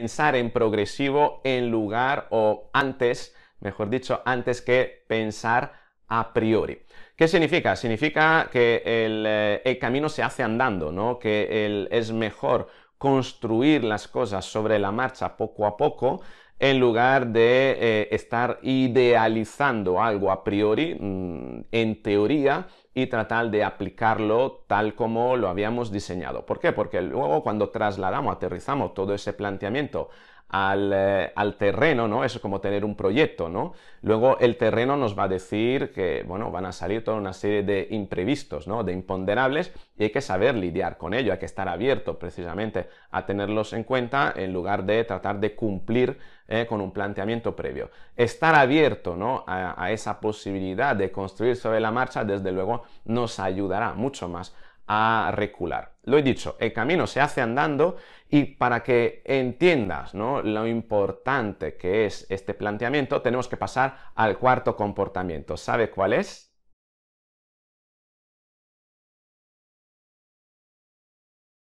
pensar en progresivo en lugar o antes, mejor dicho, antes que pensar a priori. ¿Qué significa? Significa que el, eh, camino se hace andando, ¿no? que es mejor construir las cosas sobre la marcha poco a poco en lugar de eh, estar idealizando algo a priori, mm, en teoría, y tratar de aplicarlo tal como lo habíamos diseñado. ¿Por qué? Porque luego cuando trasladamos, aterrizamos todo ese planteamiento eh, al, terreno, ¿no? Eso es como tener un proyecto, ¿no? Luego el terreno nos va a decir que, bueno, van a salir toda una serie de imprevistos, ¿no? De imponderables y hay que saber lidiar con ello, hay que estar abierto precisamente a tenerlos en cuenta en lugar de tratar de cumplir eh, con un planteamiento previo. Estar abierto, ¿no? A esa posibilidad de construir sobre la marcha, desde luego, nos ayudará mucho más a recular. Lo he dicho, el camino se hace andando y para que entiendas ¿no? lo importante que es este planteamiento, tenemos que pasar al cuarto comportamiento. ¿Sabe cuál es?